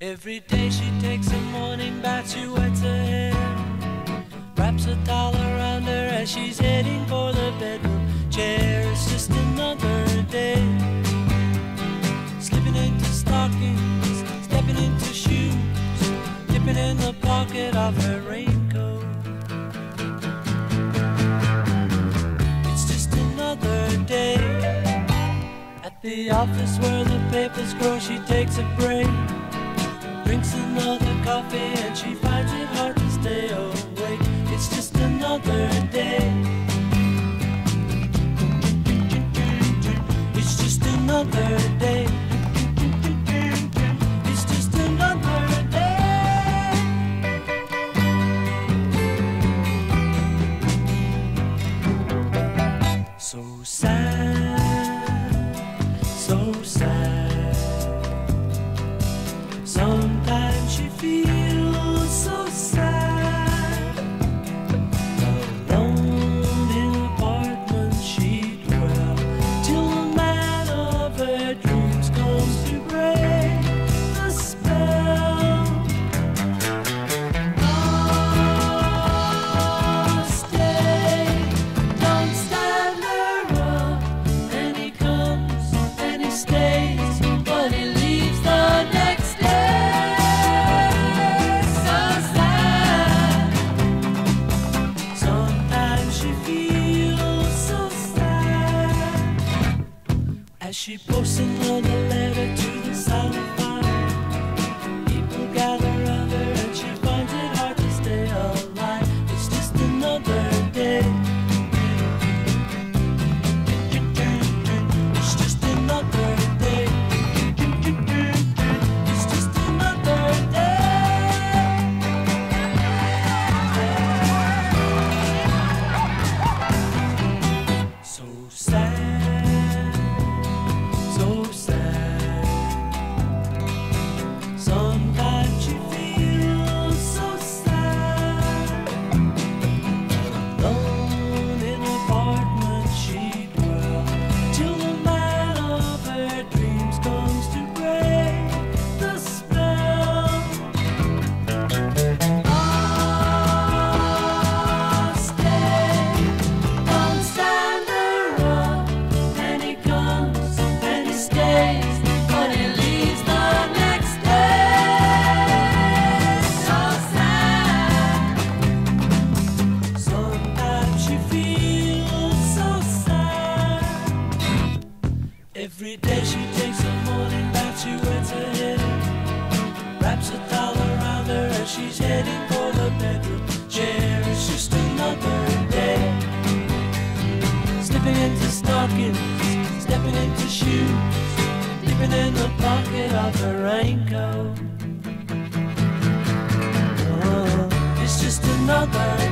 Every day she takes a morning bath, she wets her hair, wraps a towel around her as she's heading for the bedroom chair. It's just another day, slipping into stockings, stepping into shoes, dipping in the pocket of her raincoat. It's just another day at the office where the papers grow. She takes a break drinks another coffee and she finds it hard to stay awake. It's just another day. It's just another day. It's just another day. So sad, so Sometimes she posts another letter to the silent Every day she takes a morning bath, she wets her head wraps a towel around her as she's heading for the bedroom chair. It's just another day. Slipping into stockings, stepping into shoes, dipping in the pocket of her raincoat. Oh, it's just another